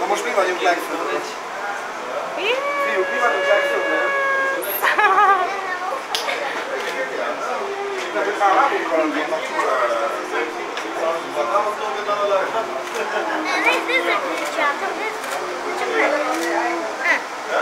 Na most mi vagyunk legfőbb? Fiúk, mi vagyunk legfőbb? Nekünk már lábunk valamit. This is a good job. This is a good job.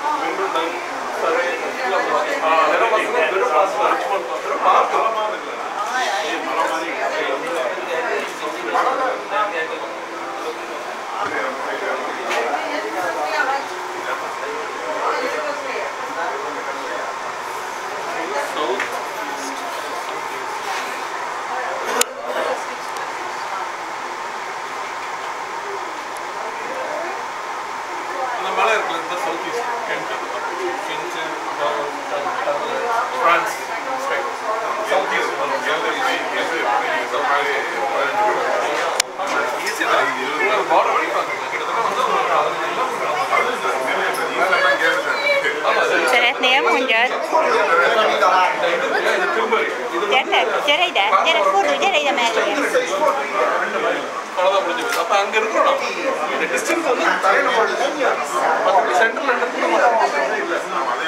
அது border வரைக்கும் பார்த்துக்கலாம் கிட்டத்தட்ட வந்து ஒரு ஆமா இது Szeretnél, mondjad? இது திரும்பரி இது Gyere, gyere ide, gyere, fordulj, gyere ide mellé. அவ்வளோதான் முடிஞ்சு போகுது அப்போ அங்கே இருக்கிறோம் நம்ம இந்த டிஸ்டன்ஸ் வந்து Horrible, una.